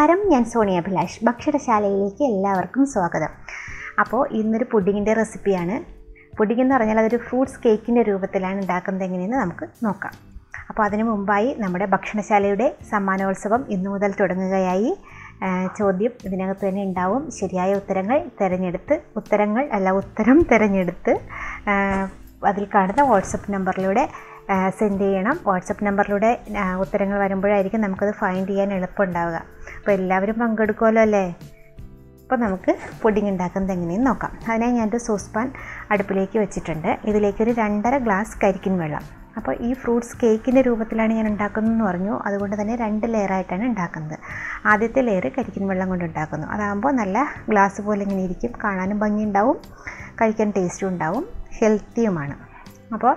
നമസ്കാരം ഞാൻ സോണിയ അഭിലാഷ്. ഭക്ഷണശാലയിലേക്ക് എല്ലാവർക്കും സ്വാഗതം. അപ്പോൾ ഇന്നൊരു പുഡിങ്ങിന്റെ റെസിപ്പിയാണ്. പുഡിംഗ് എന്ന് പറഞ്ഞാൽ അതൊരു ഫ്രൂട്ട്സ് കേക്കിന്റെ രൂപത്തിലാണ് ഉണ്ടാക്കുന്നത്. എങ്ങനെയെന്ന് നമുക്ക് നോക്കാം. അപ്പോൾ അതിനു മുമ്പായി നമ്മുടെ ഭക്ഷണശാലയുടെ സമ്മാനോത്സവം ഇന്നു മുതൽ തുടങ്ങുകയായി. ചോദ്യം ഇതിനകത്ത് തന്നെ ഉണ്ടാവും. ശരിയായ ഉത്തരങ്ങൾ തിരഞ്ഞെടുത്ത് ഉത്തരങ്ങൾ അല്ല ഉത്തരം തിരഞ്ഞെടുത്ത് അതിൽ കാണുന്ന വാട്സപ്പ് നമ്പറിലൂടെ സെൻഡ് ചെയ്യണം. വാട്സപ്പ് നമ്പറിലൂടെ ഉത്തരങ്ങൾ വരുമ്പോഴായിരിക്കും നമുക്കത് ഫൈൻഡ് ചെയ്യാൻ എളുപ്പമുണ്ടാവുക. അപ്പോൾ എല്ലാവരും പങ്കെടുക്കുമല്ലോ അല്ലേ? അപ്പോൾ നമുക്ക് പുഡിംഗ് ഉണ്ടാക്കുന്നത് എങ്ങനെയെന്ന് നോക്കാം. അതിനായി ഞാനൊരു സോസ് പാൻ അടുപ്പിലേക്ക് വെച്ചിട്ടുണ്ട്. ഇതിലേക്കൊരു രണ്ടര ഗ്ലാസ് കരിക്കിൻ വെള്ളം. അപ്പോൾ ഈ ഫ്രൂട്ട്സ് കേക്കിന്റെ രൂപത്തിലാണ് ഞാൻ ഉണ്ടാക്കുന്നതെന്ന് പറഞ്ഞു. അതുകൊണ്ട് തന്നെ രണ്ട് ലെയറായിട്ടാണ് ഉണ്ടാക്കുന്നത്. ആദ്യത്തെ ലെയർ കരിക്കിൻ വെള്ളം കൊണ്ട് ഉണ്ടാക്കുന്നു. അതാകുമ്പോൾ നല്ല ഗ്ലാസ് പോലെ ഇങ്ങനെ ഇരിക്കും. കാണാനും ഭംഗിയുണ്ടാവും. കഴിക്കാൻ ടേസ്റ്റും ഉണ്ടാവും. ഹെൽത്തിയുമാണ് അപ്പോൾ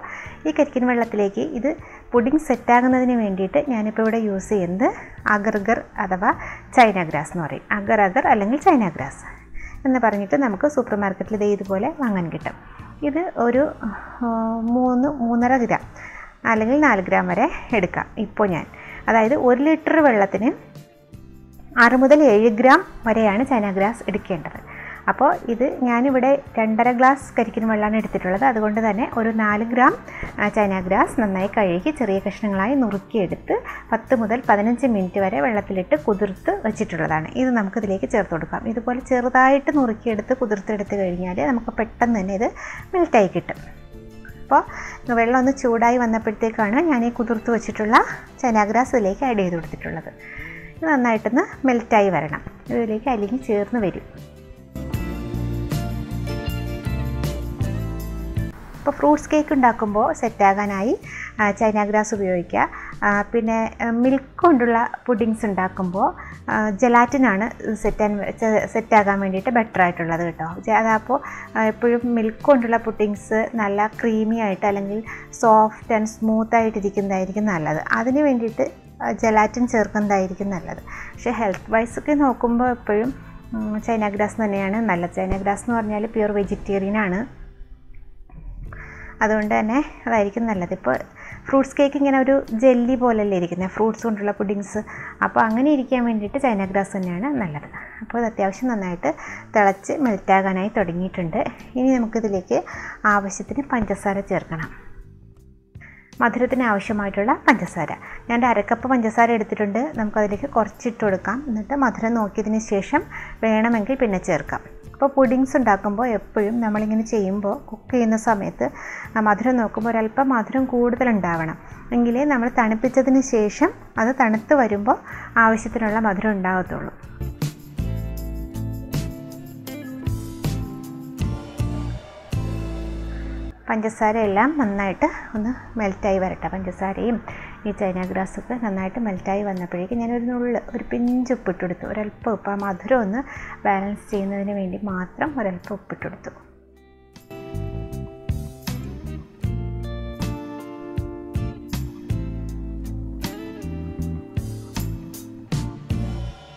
ഈ കരിക്കിൻ വെള്ളത്തിലേക്ക് ഇത് പുഡിംഗ് സെറ്റാകുന്നതിന് വേണ്ടിയിട്ട് ഞാനിപ്പോൾ ഇവിടെ യൂസ് ചെയ്യുന്നത് അഗർഗർ അഥവാ ചൈന ഗ്രാസ് എന്ന് പറയും. അഗർ അഗർ അല്ലെങ്കിൽ ചൈന ഗ്രാസ് എന്ന് പറഞ്ഞിട്ട് നമുക്ക് സൂപ്പർ മാർക്കറ്റിൽ ഇത് ഇതുപോലെ വാങ്ങാൻ കിട്ടും. ഇത് ഒരു മൂന്ന് മൂന്നര ഗ്രാം അല്ലെങ്കിൽ നാല് ഗ്രാം വരെ എടുക്കാം. ഇപ്പോൾ ഞാൻ അതായത് ഒരു ലിറ്റർ വെള്ളത്തിന് ആറ് മുതൽ ഏഴ് ഗ്രാം വരെയാണ് ചൈന ഗ്രാസ് എടുക്കേണ്ടത്. അപ്പോൾ ഇത് ഞാനിവിടെ രണ്ടര ഗ്ലാസ് കരിക്കിൻ വെള്ളമാണ് എടുത്തിട്ടുള്ളത്. അതുകൊണ്ട് തന്നെ ഒരു നാല് ഗ്രാം ചൈന ഗ്രാസ് നന്നായി കഴുകി ചെറിയ കഷ്ണങ്ങളായി നുറുക്കിയെടുത്ത് പത്ത് മുതൽ പതിനഞ്ച് മിനിറ്റ് വരെ വെള്ളത്തിലിട്ട് കുതിർത്ത് വെച്ചിട്ടുള്ളതാണ്. ഇത് നമുക്കിതിലേക്ക് ചേർത്ത് കൊടുക്കാം. ഇതുപോലെ ചെറുതായിട്ട് നുറുക്കിയെടുത്ത് കുതിർത്തെടുത്ത് കഴിഞ്ഞാൽ നമുക്ക് പെട്ടെന്ന് തന്നെ ഇത് മെൽറ്റായി കിട്ടും. അപ്പോൾ വെള്ളം ഒന്ന് ചൂടായി വന്നപ്പോഴത്തേക്കാണ് ഞാൻ ഈ കുതിർത്ത് വെച്ചിട്ടുള്ള ചനാഗ്രാസ് ഇതിലേക്ക് ആഡ് ചെയ്ത് കൊടുത്തിട്ടുള്ളത്. ഇത് നന്നായിട്ടൊന്ന് മെൽറ്റായി വരണം. ഇതിലേക്ക് അല്ലെങ്കിൽ ചേർന്ന് വരും. ഇപ്പോൾ ഫ്രൂട്ട്സ് കേക്ക് ഉണ്ടാക്കുമ്പോൾ സെറ്റാകാനായി ചൈന ഗ്രാസ് ഉപയോഗിക്കുക. പിന്നെ മിൽക്ക് കൊണ്ടുള്ള പുഡിങ്സ് ഉണ്ടാക്കുമ്പോൾ ജലാറ്റിനാണ് സെറ്റാൻ സെറ്റാകാൻ വേണ്ടിയിട്ട് ബെറ്റർ ആയിട്ടുള്ളത് കേട്ടോ. അതപ്പോൾ എപ്പോഴും മിൽക്ക് കൊണ്ടുള്ള പുഡിങ്സ് നല്ല ക്രീമി ആയിട്ട് അല്ലെങ്കിൽ സോഫ്റ്റ് ആൻഡ് സ്മൂത്ത് ആയിട്ടിരിക്കുന്നതായിരിക്കും നല്ലത്. അതിന് വേണ്ടിയിട്ട് ജലാറ്റിൻ ചേർക്കുന്നതായിരിക്കും നല്ലത്. പക്ഷേ ഹെൽത്ത് വൈസ് ഒക്കെ നോക്കുമ്പോൾ എപ്പോഴും ചൈന ഗ്രാസ് തന്നെയാണ് നല്ലത്. ചൈന ഗ്രാസ് എന്ന് പറഞ്ഞാൽ പ്യുവർ വെജിറ്റേറിയൻ ആണ്. അതുകൊണ്ട് തന്നെ അതായിരിക്കും നല്ലത്. ഇപ്പോൾ ഫ്രൂട്ട്സ് കേക്ക് ഇങ്ങനെ ഒരു ജെല്ലി പോലല്ലേ ഇരിക്കുന്നത്. ഫ്രൂട്ട്സ് കൊണ്ടുള്ള പുഡിങ്സ്. അപ്പോൾ അങ്ങനെ ഇരിക്കാൻ വേണ്ടിയിട്ട് ചൈന ഗ്രാസ് തന്നെയാണ് നല്ലത്. അപ്പോൾ ഇത് അത്യാവശ്യം നന്നായിട്ട് തിളച്ച് മെൽറ്റാകാനായി തുടങ്ങിയിട്ടുണ്ട്. ഇനി നമുക്കിതിലേക്ക് ആവശ്യത്തിന് പഞ്ചസാര ചേർക്കണം. മധുരത്തിന് ആവശ്യമായിട്ടുള്ള പഞ്ചസാര. ഞാൻ അരക്കപ്പ് പഞ്ചസാര എടുത്തിട്ടുണ്ട്. നമുക്കതിലേക്ക് കുറച്ചിട്ട് കൊടുക്കാം. എന്നിട്ട് മധുരം നോക്കിയതിന് ശേഷം വേണമെങ്കിൽ പിന്നെ ചേർക്കാം. അപ്പോൾ പുഡിങ്സ് ഉണ്ടാക്കുമ്പോൾ എപ്പോഴും നമ്മളിങ്ങനെ ചെയ്യുമ്പോൾ കുക്ക് ചെയ്യുന്ന സമയത്ത് മധുരം നോക്കുമ്പോൾ ഒരല്പം മധുരം കൂടുതലുണ്ടാവണം എങ്കിലേ നമ്മൾ തണുപ്പിച്ചതിന് ശേഷം അത് തണുത്ത് വരുമ്പോൾ ആവശ്യത്തിനുള്ള മധുരം ഉണ്ടാകത്തുള്ളൂ പഞ്ചസാര എല്ലാം നന്നായിട്ട് ഒന്ന് മെൽറ്റായി വരട്ടെ. പഞ്ചസാരയും ഈ ചൈന ഗ്രാസൊക്കെ നന്നായിട്ട് മെൽറ്റായി വന്നപ്പോഴേക്കും ഞാനൊരു നുള്ള് ഒരു പിഞ്ച് ഉപ്പിട്ടെടുത്തു. ഒരല്പം ഉപ്പ്. ആ മധുരം ഒന്ന് ബാലൻസ് ചെയ്യുന്നതിന് വേണ്ടി മാത്രം ഒരല്പം ഉപ്പിട്ടെടുത്തു.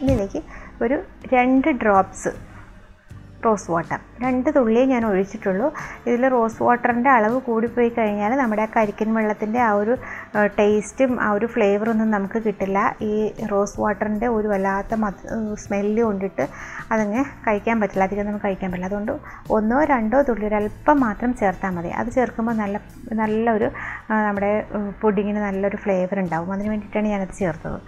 ഇതിലേക്ക് ഒരു രണ്ട് ഡ്രോപ്സ് റോസ് വാട്ടർ. രണ്ട് തുള്ളിയേ ഞാൻ ഒഴിച്ചിട്ടുള്ളൂ. ഇതിൽ റോസ് വാട്ടറിന്റെ അളവ് കൂടിപ്പോയി കഴിഞ്ഞാൽ നമ്മുടെ ആ കരിക്കൻ വെള്ളത്തിന്റെ ആ ഒരു ടേസ്റ്റും ആ ഒരു ഫ്ലേവറൊന്നും നമുക്ക് കിട്ടില്ല. ഈ റോസ് വാട്ടറിന്റെ ഒരു വല്ലാത്ത സ്മെല്ല് കൊണ്ടിട്ട് അതങ്ങ് കഴിക്കാൻ പറ്റില്ല. അധികം നമുക്ക് കഴിക്കാൻ പറ്റില്ല. അതുകൊണ്ട് ഒന്നോ രണ്ടോ തുള്ളി ഒരല്പം മാത്രം ചേർത്താൽ മതി. അത് ചേർക്കുമ്പോൾ നല്ല നല്ലൊരു നമ്മുടെ പുഡിങ്ങിന് നല്ലൊരു ഫ്ലേവർ ഉണ്ടാവും അതിന് വേണ്ടിയിട്ടാണ് ഞാനത് ചേർത്തത്.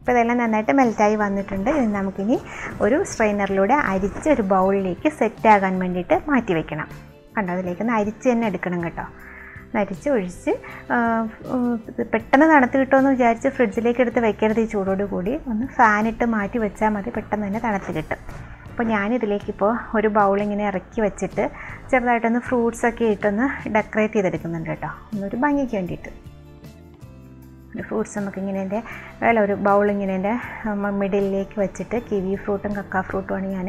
അപ്പോൾ ഇതെല്ലാം നന്നായിട്ട് മെൽറ്റായി വന്നിട്ടുണ്ട്. ഇത് നമുക്കിനി ഒരു സ്ട്രെയിനറിലൂടെ അരിച്ച് ഒരു ബൗളിലേക്ക് സെറ്റ് സെറ്റാകാൻ വേണ്ടിയിട്ട് മാറ്റി വെക്കണം. കണ്ടോ? അതിലേക്ക് ഒന്ന് അരിച്ച് തന്നെ എടുക്കണം കേട്ടോ. അരിച്ച് ഒഴിച്ച് പെട്ടെന്ന് തണുത്ത് കിട്ടുമെന്ന് വിചാരിച്ച് ഫ്രിഡ്ജിലേക്ക് എടുത്ത് വെക്കരുത് ഈ ചൂടോട് കൂടി. ഒന്ന് ഫാനിട്ട് മാറ്റി വെച്ചാൽ മതി പെട്ടെന്ന് തന്നെ തണുത്ത് കിട്ടും. അപ്പോൾ ഞാനിതിലേക്കിപ്പോൾ ഒരു ബൗൾ ഇങ്ങനെ ഇറക്കി വെച്ചിട്ട് ചെറുതായിട്ടൊന്ന് ഫ്രൂട്ട്സൊക്കെ ഇട്ടൊന്ന് ഡെക്കറേറ്റ് ചെയ്തെടുക്കുന്നുണ്ട് കേട്ടോ. ഒന്നൊരു ഭംഗിക്ക് വേണ്ടിയിട്ട്. ഫ്രൂട്ട്സ് നമുക്ക് ഇങ്ങനെ എന്റെ വേല ഒരു ബൗളിങ്ങിനെ എന്റെ മിഡിലേക്ക് വെച്ചിട്ട് കിവി ഫ്രൂട്ടും കക്ക ഫ്രൂട്ടുമാണ് ഞാൻ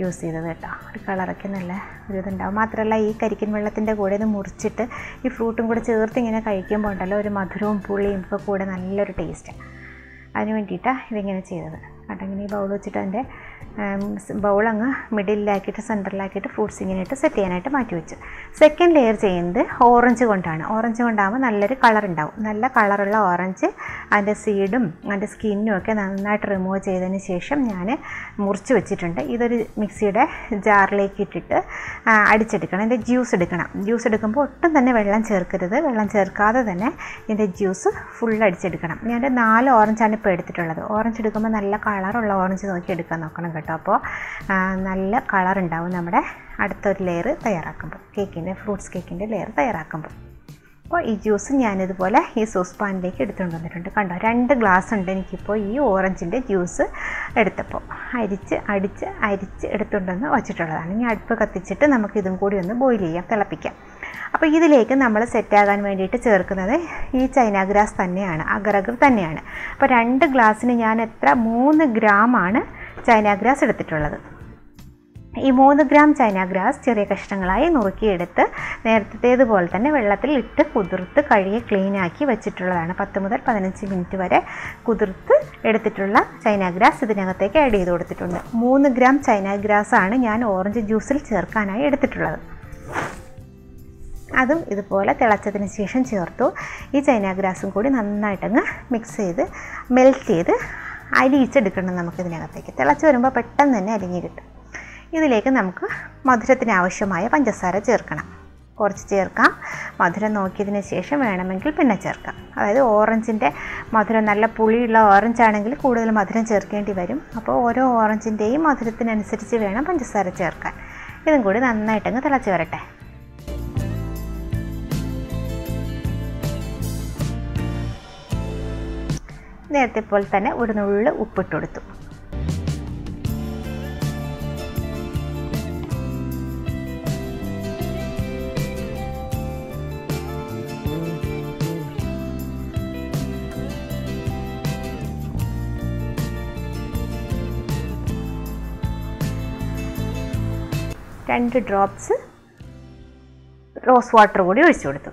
യൂസ് ചെയ്തത് കേട്ടോ. ഒരു കളറൊക്കെ നല്ല ഒരു ഇതുണ്ടാവും. മാത്രമല്ല ഈ കരിക്കൻ വെള്ളത്തിന്റെ കൂടെ ഇത് മുറിച്ചിട്ട് ഈ ഫ്രൂട്ടും കൂടെ ചേർത്ത് ഇങ്ങനെ കഴിക്കുമ്പോൾ ഉണ്ടല്ലോ ഒരു മധുരവും പുളിയും ഒക്കെ കൂടെ നല്ലൊരു ടേസ്റ്റ് അതിന് വേണ്ടിയിട്ടാണ് ഇതിങ്ങനെ ചെയ്തത്. കേട്ടോ ഇങ്ങനെ ഈ ബൗൾ വെച്ചിട്ട് അതിന്റെ ബൗൾ അങ്ങ് മിഡിലാക്കിയിട്ട് സെന്ററിലാക്കിയിട്ട് ഫ്രൂട്ട്സ് ഇങ്ങനെ ഇട്ട് സെറ്റ് ചെയ്യാനായിട്ട് മാറ്റി വെച്ചു. സെക്കൻഡ് ലെയർ ചെയ്യുന്നത് ഓറഞ്ച് കൊണ്ടാണ്. ഓറഞ്ച് കൊണ്ടാകുമ്പോൾ നല്ലൊരു കളർ ഉണ്ടാവും. നല്ല കളറുള്ള ഓറഞ്ച് അതിന്റെ സീഡും അതിന്റെ സ്കിന്നും ഒക്കെ നന്നായിട്ട് റിമൂവ് ചെയ്തതിന് ശേഷം ഞാൻ മുറിച്ച് വെച്ചിട്ടുണ്ട്. ഇതൊരു മിക്സിയുടെ ജാറിലേക്ക് ഇട്ടിട്ട് അടിച്ചെടുക്കണം. ഇതിന്റെ ജ്യൂസ് എടുക്കണം. ജ്യൂസ് എടുക്കുമ്പോൾ ഒട്ടും തന്നെ വെള്ളം ചേർക്കരുത്. വെള്ളം ചേർക്കാതെ തന്നെ ഇതിന്റെ ജ്യൂസ് ഫുൾ അടിച്ചെടുക്കണം. ഞാൻ നാല് ഓറഞ്ചാണ് ഇപ്പോൾ എടുത്തിട്ടുള്ളത്. ഓറഞ്ച് എടുക്കുമ്പോൾ നല്ല കളറുള്ള ഓറഞ്ച് നോക്കി എടുക്കാൻ നോക്കണം. കേട്ടോ. അപ്പോൾ നല്ല കളർ ഉണ്ടാവും നമ്മുടെ അടുത്തൊരു ലെയർ തയ്യാറാക്കുമ്പോൾ. കേക്കിന്റെ ഫ്രൂട്ട്സ് കേക്കിന്റെ ലെയർ തയ്യാറാക്കുമ്പോൾ. അപ്പോൾ ഈ ജ്യൂസ് ഞാനിതുപോലെ ഈ സോസ് പാനിലേക്ക് എടുത്തുകൊണ്ട് വന്നിട്ടുണ്ട്. കണ്ടോ രണ്ട് ഗ്ലാസ് ഉണ്ട് എനിക്കിപ്പോൾ ഈ ഓറഞ്ചിന്റെ ജ്യൂസ് എടുത്തപ്പോൾ അരിച്ച് അടിച്ച് അരിച്ച് എടുത്തുകൊണ്ടുവന്ന് വച്ചിട്ടുള്ളതാണ്. ഇനി അടുപ്പ് കത്തിച്ചിട്ട് നമുക്ക് ഇതും കൂടി ഒന്ന് ബോയിൽ ചെയ്യാം തിളപ്പിക്കാം. അപ്പോൾ ഇതിലേക്ക് നമ്മൾ സെറ്റാകാൻ വേണ്ടിയിട്ട് ചേർക്കുന്നത് ഈ ചൈന ഗ്രാസ് തന്നെയാണ് അഗറഗർ തന്നെയാണ്. അപ്പോൾ രണ്ട് ഗ്ലാസ്സിന് ഞാൻ എത്ര? മൂന്ന് ഗ്രാമാണ് ചൈന ഗ്രാസ് എടുത്തിട്ടുള്ളത്. ഈ മൂന്ന് ഗ്രാം ചൈന ഗ്രാസ് ചെറിയ കഷ്ണങ്ങളായി നുറുക്കിയെടുത്ത് നേരത്തേതുപോലെ തന്നെ വെള്ളത്തിൽ ഇട്ട് കുതിർത്ത് കഴുകി ക്ലീനാക്കി വെച്ചിട്ടുള്ളതാണ്. പത്ത് മുതൽ പതിനഞ്ച് മിനിറ്റ് വരെ കുതിർത്ത് എടുത്തിട്ടുള്ള ചൈന ഗ്രാസ് ഇതിനകത്തേക്ക് ആഡ് ചെയ്ത് കൊടുത്തിട്ടുണ്ട്. മൂന്ന് ഗ്രാം ചൈന ഗ്രാസ് ആണ് ഞാൻ ഓറഞ്ച് ജ്യൂസിൽ ചേർക്കാനായി എടുത്തിട്ടുള്ളത്. അതും ഇതുപോലെ തിളച്ചതിന് ശേഷം ചേർത്തു. ഈ ചൈന ഗ്രാസും കൂടി നന്നായിട്ടങ്ങ് മിക്സ് ചെയ്ത് മെൽറ്റ് ചെയ്ത് അരിയിച്ചെടുക്കണം നമുക്ക് ഇതിനകത്തേക്ക് തിളച്ച് വരുമ്പോൾ പെട്ടെന്ന് തന്നെ അരിഞ്ഞ് കിട്ടും. ഇതിലേക്ക് നമുക്ക് മധുരത്തിന് ആവശ്യമായ പഞ്ചസാര ചേർക്കണം. കുറച്ച് ചേർക്കാം. മധുരം നോക്കിയതിന് ശേഷം വേണമെങ്കിൽ പിന്നെ ചേർക്കാം. അതായത് ഓറഞ്ചിന്റെ മധുരം നല്ല പുളിയുള്ള ഓറഞ്ച് ആണെങ്കിൽ കൂടുതൽ മധുരം ചേർക്കേണ്ടി വരും. അപ്പോൾ ഓരോ ഓറഞ്ചിന്റെയും മധുരത്തിനനുസരിച്ച് വേണം പഞ്ചസാര ചേർക്കാൻ. ഇതും കൂടി നന്നായിട്ടങ്ങ് തിളച്ച് വരട്ടെ. നേരത്തെ പോലെ തന്നെ ഒരു നുള്ളിൽ ഉപ്പിട്ട് കൊടുത്തു. രണ്ട് ഡ്രോപ്സ് റോസ് വാട്ടർ കൂടി ഒഴിച്ചു കൊടുത്തു.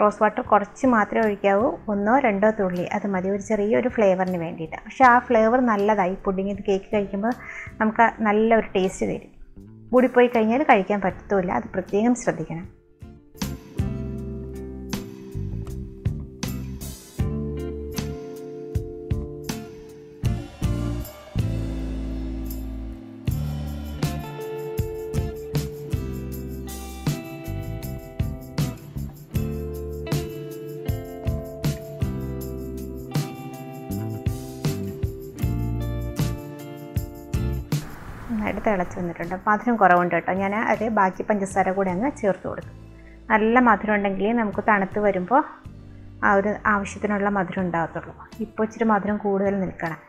റോസ് വാട്ടർ കുറച്ച് മാത്രമേ ഒഴിക്കാവൂ. ഒന്നോ രണ്ടോ തുള്ളി. അത് മതി. ഒരു ചെറിയൊരു ഫ്ലേവറിന് വേണ്ടിയിട്ട്. പക്ഷേ ആ ഫ്ലേവർ നല്ലതായി പുഡിങ് ഇത് കേക്ക് കഴിക്കുമ്പോൾ നമുക്ക് നല്ലൊരു ടേസ്റ്റ് തരും കൂടിപ്പോയി കഴിഞ്ഞാൽ കഴിക്കാൻ പറ്റത്തുമില്ല. അത് പ്രത്യേകം ശ്രദ്ധിക്കണം. തിളച്ച് വന്നിട്ടുണ്ട്. മധുരം കുറവുണ്ട് കേട്ടോ. ഞാൻ അതിൽ ബാക്കി പഞ്ചസാര കൂടി അങ്ങ് ചേർത്ത് കൊടുക്കും. നല്ല മധുരം ഉണ്ടെങ്കിൽ നമുക്ക് തണുത്ത് വരുമ്പോൾ ആ ഒരു ആവശ്യത്തിനുള്ള മധുരം ഉണ്ടാകത്തുള്ളൂ. ഇപ്പോൾ ഇച്ചിരി മധുരം കൂടുതൽ നിൽക്കണം.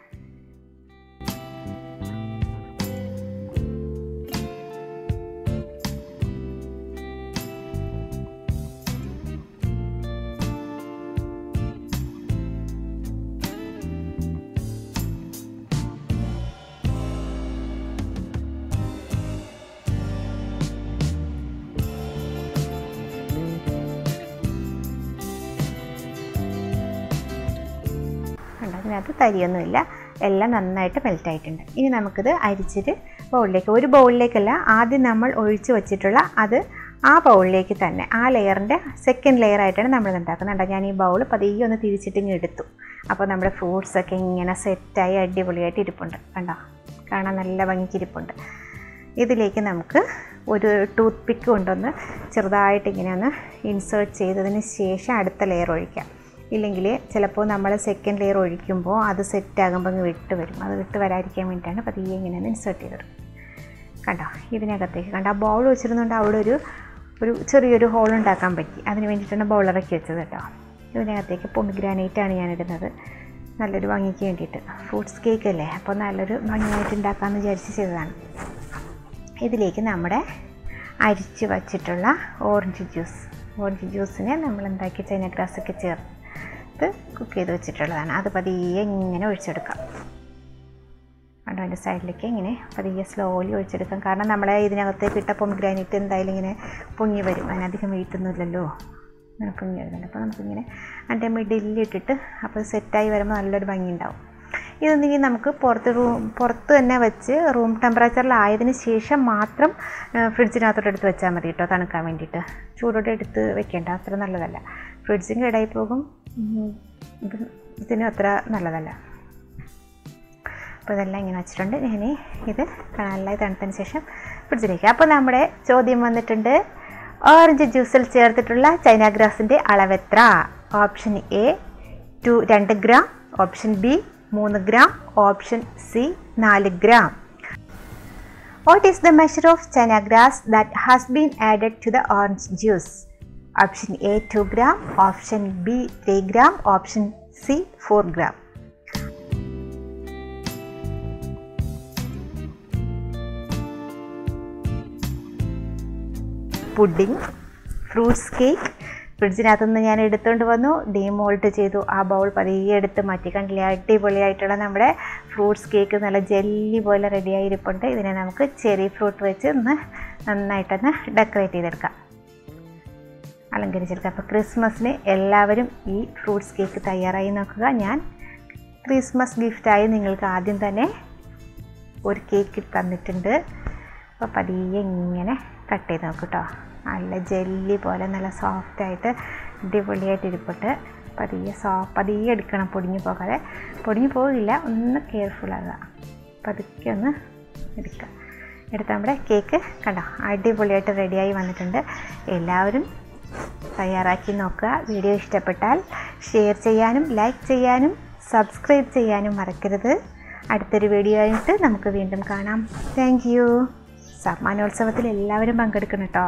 അതിനകത്ത് തരിയൊന്നുമില്ല. എല്ലാം നന്നായിട്ട് മെൽറ്റായിട്ടുണ്ട് ഇനി നമുക്കിത് അരിച്ചിട്ട് ബൗളിലേക്ക് ഒരു ബൗളിലേക്കല്ല ആദ്യം നമ്മൾ ഒഴിച്ച് വെച്ചിട്ടുള്ള അത് ആ ബൗളിലേക്ക് തന്നെ ആ ലെയറിന്റെ സെക്കൻഡ് ലെയർ ആയിട്ടാണ് നമ്മൾ ഉണ്ടാക്കുന്നത്. ഞാൻ ഈ ബൗൾ പതിയെ ഒന്ന് തിരിച്ചിട്ട് ഇങ്ങ് എടുത്തു. അപ്പോൾ നമ്മുടെ ഫ്രൂട്ട്സൊക്കെ ഇങ്ങനെ സെറ്റായി അടിപൊളിയായിട്ട് ഇരിപ്പുണ്ട്. കണ്ടോ കാണാൻ നല്ല ഭംഗിക്ക് ഇരിപ്പുണ്ട്. ഇതിലേക്ക് നമുക്ക് ഒരു ടൂത്ത് പിക്ക് കൊണ്ടൊന്ന് ചെറുതായിട്ട് ഇങ്ങനെ ഒന്ന് ഇൻസേർട്ട് ചെയ്തതിന് ശേഷം അടുത്ത ലെയർ ഒഴിക്കാം. ഇല്ലെങ്കിൽ ചിലപ്പോൾ നമ്മൾ സെക്കൻഡ് ലെയർ ഒഴിക്കുമ്പോൾ അത് സെറ്റ് ആകുമ്പോൾ അങ്ങ് വിട്ട് വരും. അത് വിട്ട് വരാതിരിക്കാൻ വേണ്ടിയിട്ടാണ് പതിയെ ഇങ്ങനെ ഒന്ന് ഇൻസേർട്ട് ചെയ്തത്. കണ്ടോ? ഇതിനകത്തേക്ക് കണ്ടോ? ആ ബൗൾ വെച്ചിരുന്നുകൊണ്ട് അവിടെ ഒരു ഒരു ചെറിയൊരു ഹോൾ ഉണ്ടാക്കാൻ പറ്റി. അതിന് വേണ്ടിയിട്ടാണ് ബൗൾ വെച്ചത് കേട്ടോ. ഇതിനകത്തേക്ക് പൊമിഗ്രാനൈറ്റാണ് ഞാൻ ഇടുന്നത് നല്ലൊരു ഭംഗിക്ക് വേണ്ടിയിട്ട്. ഫ്രൂട്ട്സ് കേക്ക് അല്ലേ? അപ്പോൾ നല്ലൊരു ഭംഗിയായിട്ട് ഉണ്ടാക്കാമെന്ന് വിചാരിച്ച് ചെയ്തതാണ്. ഇതിലേക്ക് നമ്മുടെ അരിച്ച് വച്ചിട്ടുള്ള ഓറഞ്ച് ജ്യൂസ് ഓറഞ്ച് ജ്യൂസിനെ നമ്മൾ എന്താക്കി ചൈന ഗ്രാസൊക്കെ ചേർത്ത് കുക്ക് ചെയ്ത് വെച്ചിട്ടുള്ളതാണ്. അത് പതിയെ ഇങ്ങനെ ഒഴിച്ചെടുക്കാം. കണ്ടോ അതിന്റെ സൈഡിലേക്ക് ഇങ്ങനെ പതിയെ സ്ലോലി ഒഴിച്ചെടുക്കാം. കാരണം നമ്മളെ ഇതിനകത്തേക്ക് ഇട്ട പൊമിഗ്രാനൈറ്റ് എന്തായാലും ഇങ്ങനെ പൊങ്ങി വരും. അതിനധികം വെയിറ്റൊന്നുമില്ലല്ലോ അങ്ങനെ പൊങ്ങി വരുന്നുണ്ട്. അപ്പോൾ നമുക്കിങ്ങനെ അതിന്റെ മിഡിലിട്ടിട്ട് അപ്പോൾ സെറ്റായി വരുമ്പോൾ നല്ലൊരു ഭംഗി ഉണ്ടാവും. ഇതൊന്നെങ്കിൽ നമുക്ക് പുറത്ത് റൂം പുറത്ത് തന്നെ വെച്ച് റൂം ടെമ്പറേച്ചറിലായതിന് ശേഷം മാത്രം ഫ്രിഡ്ജിനകത്തോട്ട് എടുത്ത് വെച്ചാൽ മതി കേട്ടോ തണുക്കാൻ വേണ്ടിയിട്ട്. ചൂടോടെ എടുത്ത് വെക്കേണ്ട അത്ര നല്ലതല്ല. ഫ്രിഡ്ജും കേടായി പോകും. ഇതിനും അത്ര നല്ലതല്ല. അപ്പോൾ ഇതെല്ലാം ഇങ്ങനെ വെച്ചിട്ടുണ്ട്. ഞാൻ ഇത് നല്ലതായി തണുത്തതിന് ശേഷം ഫ്രിഡ്ജിലേക്ക് അപ്പോൾ നമ്മുടെ ചോദ്യം വന്നിട്ടുണ്ട്. ഓറഞ്ച് ജ്യൂസിൽ ചേർത്തിട്ടുള്ള ചൈന ഗ്രാസിന്റെ അളവെത്ര? ഓപ്ഷൻ എ ടു രണ്ട് gram option B മൂന്ന് ഗ്രാം ഓപ്ഷൻ സി നാല് gram What is the measure of china grass that has been added to the orange juice? Option A 2 gram, option B 3 gram, option C 4 gram. Pudding fruits cake ഫ്രിഡ്ജിനകത്തുനിന്ന് ഞാൻ എടുത്തുകൊണ്ട് വന്നു. ഡീമോൾട്ട് ചെയ്തു. ആ bowl പതിയെ എടുത്ത് മാറ്റി. കണ്ടില്ലേ? അടിപൊളിയായിട്ടുള്ള നമ്മുടെ ഫ്രൂട്ട്സ് കേക്ക് നല്ല ജെല്ലി പോലെ റെഡിയായി ഇരിപ്പുണ്ട് ഇതിനെ നമുക്ക് ചെറി ഫ്രൂട്ട് വെച്ച് ഒന്ന് നന്നായിട്ടൊന്ന് ഡെക്കറേറ്റ് ചെയ്തെടുക്കാം. അലങ്കരിച്ചെടുക്കാം. അപ്പോൾ ക്രിസ്മസിന് എല്ലാവരും ഈ ഫ്രൂട്ട്സ് കേക്ക് തയ്യാറായി നോക്കുക. ഞാൻ ക്രിസ്മസ് ഗിഫ്റ്റായി നിങ്ങൾക്ക് ആദ്യം തന്നെ ഒരു കേക്ക് തന്നിട്ടുണ്ട്. അപ്പോൾ പതിയെ ഇങ്ങനെ കട്ട് ചെയ്ത് നോക്കൂ കേട്ടോ നല്ല ജെല്ലി പോലെ നല്ല സോഫ്റ്റായിട്ട് അടിപൊളിയായിട്ട് ഇരിപ്പിട്ട് പതിയെ സോ പതിയെ എടുക്കണം പൊടിഞ്ഞു പോകാതെ. പൊടിഞ്ഞു പോകില്ല ഒന്ന് കെയർഫുൾ കെയർഫുള്ളാകുക പതുക്കെ ഒന്ന് എടുക്കുക. എടുത്ത് നമ്മുടെ കേക്ക് കണ്ടോ അടിപൊളിയായിട്ട് റെഡിയായി വന്നിട്ടുണ്ട്. എല്ലാവരും തയ്യാറാക്കി നോക്കുക. വീഡിയോ ഇഷ്ടപ്പെട്ടാൽ ഷെയർ ചെയ്യാനും ലൈക്ക് ചെയ്യാനും സബ്സ്ക്രൈബ് ചെയ്യാനും മറക്കരുത്. അടുത്തൊരു വീഡിയോ ആയിട്ട് നമുക്ക് വീണ്ടും കാണാം. താങ്ക് യു സമ്മാനോത്സവത്തിൽ എല്ലാവരും പങ്കെടുക്കണം കേട്ടോ